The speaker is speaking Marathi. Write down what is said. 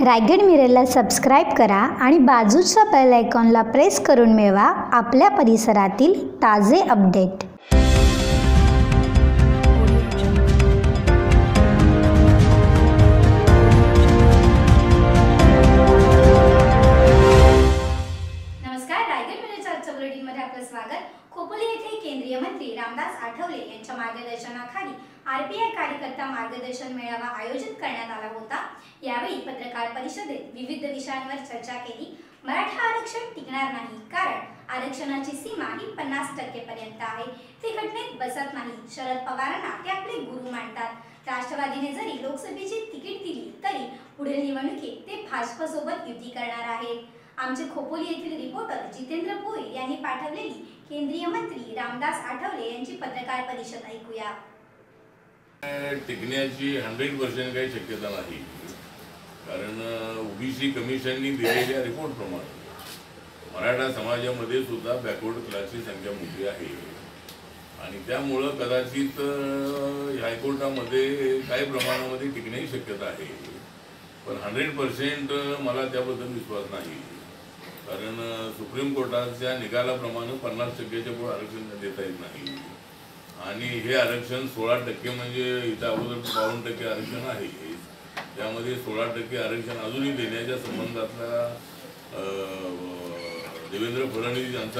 रायगड मिररला सबस्क्राईब करा आणि बाजूच्या बेल आयकॉनला प्रेस करून मिळवा आपल्या परिसरातील ताजे अपडेट स्वागत. खोपोली येथे केंद्रीय मंत्री रामदास आठवले यांच्या मार्गदर्शनाखाली आरपीआय कार्यकर्ता मार्गदर्शन मेळावा आयोजित करण्यात आला होता. यावेळी पत्रकार परिषदेत विविध विषयांवर चर्चा केली. मराठा आरक्षण टिकणार नाही कारण आरक्षणाची सीमा ही पन्नास टक्केपर्यंत आहे. ती घटनेत बसत नाही. शरद पवारांना ते आपले गुरु मानतात. राष्ट्रवादीने जरी लोकसभेची तिकीट दिली तरी पुढील निवडणुकीत ते भाजपसोबत युती करणार आहेत. आमचे खोपोली येथील रिपोर्टर जितेंद्र भोईर यांनी पाठवलेली केंद्रीय मंत्री रामदास आठवले यांची पत्रकार परिषद ऐकूया. टिकण्याची हंड्रेड पर्सेंट काही शक्यता नाही. कारण ओबीसी कमिशननी दिलेल्या रिपोर्टप्रमाणे मराठा समाजामध्ये सुद्धा बॅकवर्ड क्लासची संख्या मोठी आहे. आणि त्यामुळं कदाचित हायकोर्टामध्ये काही प्रमाणामध्ये टिकण्याची शक्यता आहे. पण हंड्रेड पर्सेंट मला त्याबद्दल विश्वास नाही. कारण सुप्रीम कोर्टाच्या निकालाप्रमाणे पन्नास टक्क्याच्या पुढे आरक्षण देता येत नाही. आणि हे आरक्षण सोळा टक्के म्हणजे इथं अगोदर बावन्न टक्के आरक्षण आहे. त्यामध्ये सोळा टक्के आरक्षण अजूनही देण्याच्या संबंधातला देवेंद्र फडणवीस यांचा